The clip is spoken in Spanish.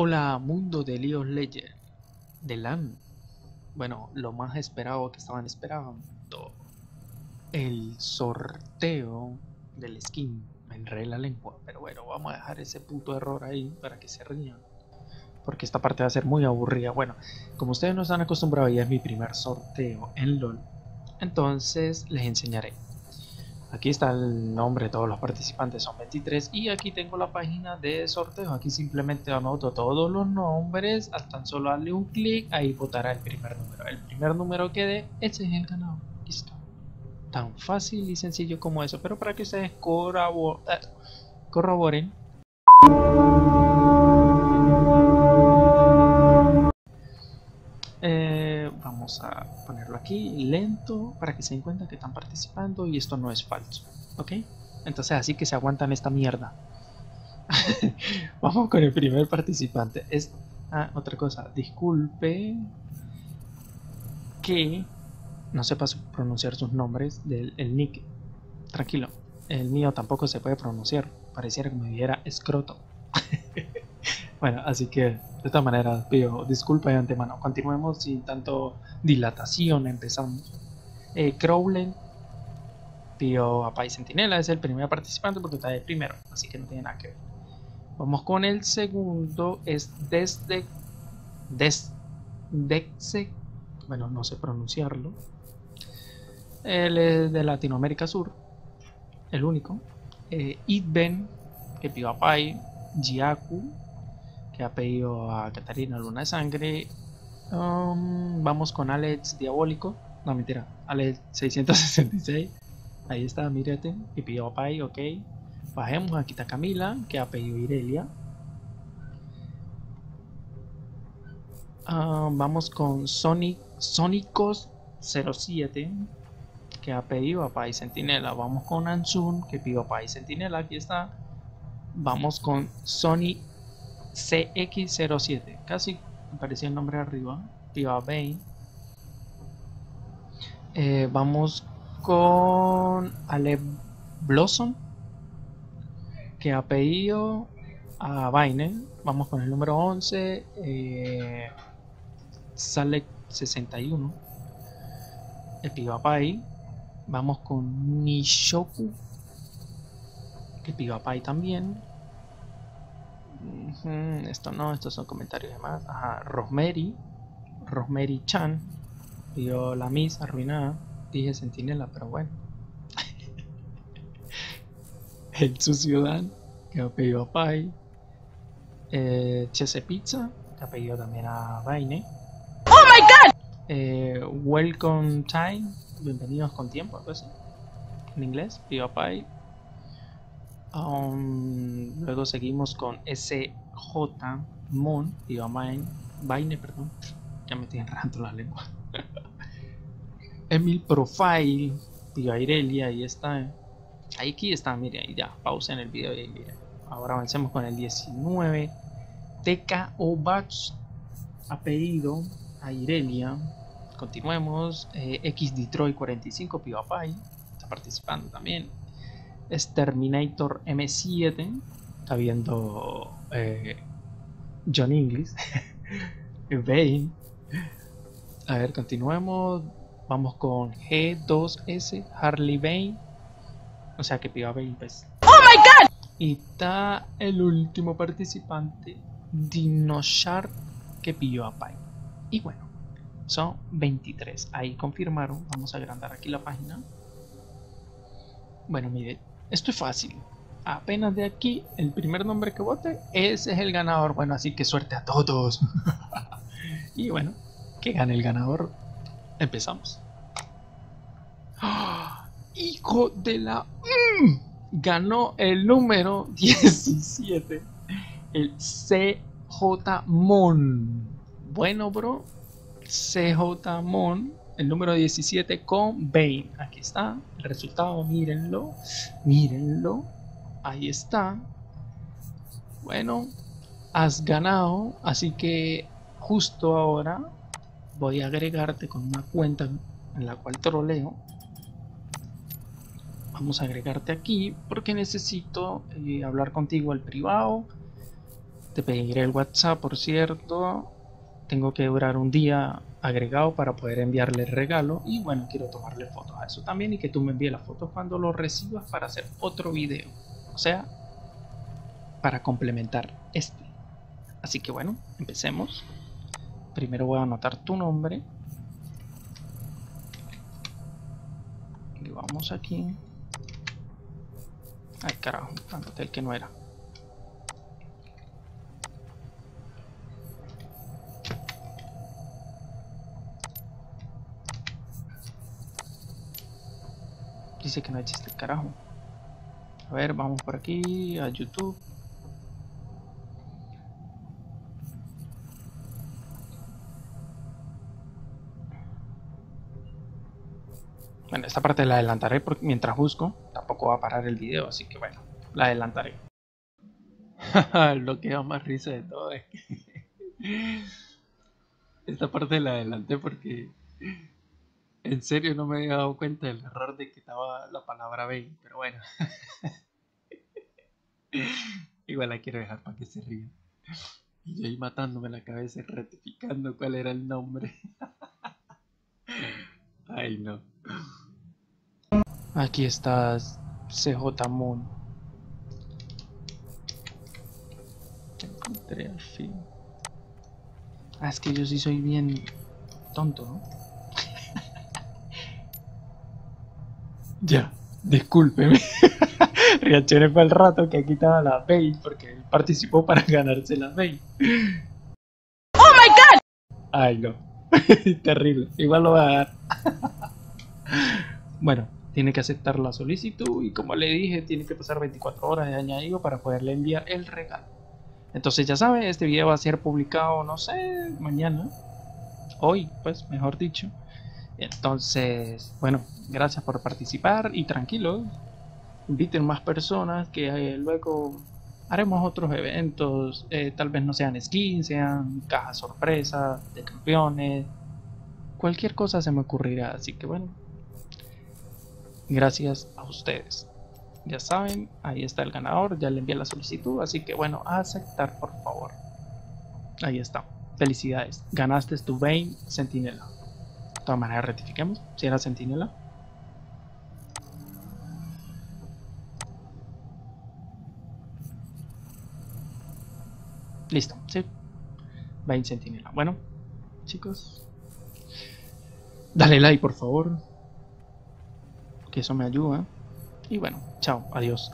Hola mundo de League of Legends, de LAN. Bueno, lo más esperado que estaban esperando. El sorteo del skin. Me enredé la lengua, pero bueno, vamos a dejar ese puto error ahí para que se rían. Porque esta parte va a ser muy aburrida. Bueno, como ustedes no están acostumbrados, ya es mi primer sorteo en LOL. Entonces les enseñaré. Aquí está el nombre de todos los participantes, son 23 y aquí tengo la página de sorteo. Aquí simplemente anoto todos los nombres, hasta tan solo darle un clic, ahí votará el primer número. El primer número que dé, ese es el ganador. Listo. Tan fácil y sencillo como eso, pero para que ustedes eh, corroboren. Vamos a ponerlo aquí lento para que se den cuenta que están participando y esto no es falso ok entonces así que se aguantan esta mierda. Vamos con el primer participante. Es ah, otra cosa. Disculpe que no sepa pronunciar sus nombres del el nick. Tranquilo. El mío tampoco se puede pronunciar. Pareciera que me diera escroto. Bueno, así que de esta manera pido disculpas de antemano. Continuemos sin tanto dilatación, empezamos. Eh, Crowley pidió a Pai Sentinela, es el primer participante porque está de primero, así que no tiene nada que ver. Vamos con el segundo, es desde des, bueno, no sé pronunciarlo. Él es de Latinoamérica Sur, el único. Eh, Idben, que pidió a Pai, Jiaku, que ha pedido a Catarina Luna de Sangre. Um, vamos con Alex Diabólico. No, mentira. Alex 666. Ahí está, mírete. Y pidió a Pai, ok. Bajemos. Aquí está Camila, que ha pedido Irelia. Um, vamos con Sonic, Sonicos 07 que ha pedido a Pai Sentinela. Vamos con Ansun que pidió a Pai Sentinela. Aquí está. Vamos con Sony CX07. Casi aparecía el nombre arriba. Bane. Eh, vamos con Ale Blossom. Que ha pedido a Vainen. Vamos con el número 11. Eh, Sale 61. El Pai. Vamos con Nishoku. Que Pai también esto no, estos son comentarios de más. Ajá, Rosemary, Rosemary Chan, pidió la Miss arruinada. Dije Sentinela, pero bueno. El su ciudad, que ha pedido a Pai. Eh, Chese Pizza, que ha pedido también a Vaine. ¡Oh my god! Eh, welcome Time, bienvenidos con tiempo, algo así. En inglés, pidió a Pai. Um, luego seguimos con SJ Moon y Vaine, perdón. Ya me estoy enredando la lengua. Emil Profile y Airelia, ahí está. Ahí aquí está, mire, ahí ya, pausa en el video y. Ahora avancemos con el 19. TK Obach ha pedido a Irelia. Continuemos. Eh, X Detroit 45 Pai está participando también es Terminator M7. Está viendo eh, John Inglis. Bane. A ver, continuemos. Vamos con G2S, Harley Bane. O sea que pidió a Bane, pues. ¡Oh my god! Y está el último participante, Dinoshar, que pidió a Pai. Y bueno, son 23. Ahí confirmaron. Vamos a agrandar aquí la página. Bueno, mire, esto es fácil. Apenas de aquí, el primer nombre que vote, ese es el ganador. Bueno, así que suerte a todos. y bueno, que gane el ganador. Empezamos. Hijo de la... Mm, ganó el número 17. El CJ Mon. Bueno, bro. CJ Mon el número 17 con Bane. Aquí está el resultado, mírenlo, mírenlo. Ahí está. Bueno, has ganado, así que justo ahora voy a agregarte con una cuenta en la cual troleo. Vamos a agregarte aquí porque necesito eh, hablar contigo al privado Te pediré el WhatsApp, por cierto. Tengo que durar un día agregado para poder enviarle el regalo. Y bueno, quiero tomarle fotos a eso también y que tú me envíes las fotos cuando lo recibas para hacer otro video. Sea, para complementar este. Así que bueno, empecemos. Primero voy a anotar tu nombre. Y vamos aquí. Ay, carajo, anoté el que no era. Dice que no existe el carajo. A ver, vamos por aquí a YouTube. Bueno, esta parte la adelantaré porque mientras busco, tampoco va a parar el video, así que bueno, la adelantaré. Lo que da más risa de todo es esta parte la adelanté porque en serio no me había dado cuenta del error de que estaba la palabra Bane, pero bueno. Igual la quiero dejar para que se rían. Y yo ahí matándome la cabeza, rectificando cuál era el nombre. Ay, no. Aquí estás, CJ Moon. Encontré al fin. Ah, es que yo sí soy bien tonto, ¿no? Ya, discúlpeme. Reaccioné para el rato que aquí estaba la Bey porque él participó para ganarse la Bey. ¡Oh my god! Ay, no. Terrible. Igual lo va a dar. bueno, tiene que aceptar la solicitud y como le dije, tiene que pasar 24 horas de añadido para poderle enviar el regalo. Entonces ya sabe, este video va a ser publicado, no sé, mañana. Hoy, pues, mejor dicho. Entonces, bueno, gracias por participar y tranquilos, inviten más personas que eh, luego haremos otros eventos, eh, tal vez no sean skins, sean cajas sorpresa de campeones, cualquier cosa se me ocurrirá, así que bueno, gracias a ustedes. Ya saben, ahí está el ganador, ya le envié la solicitud, así que bueno, aceptar por favor. Ahí está. Felicidades, ganaste tu Bane Sentinela. Todas maneras, rectifiquemos si era Sentinela. Listo, sí. Bane Sentinela. Bueno, chicos, dale like por favor, que eso me ayuda. Y bueno, chao, adiós.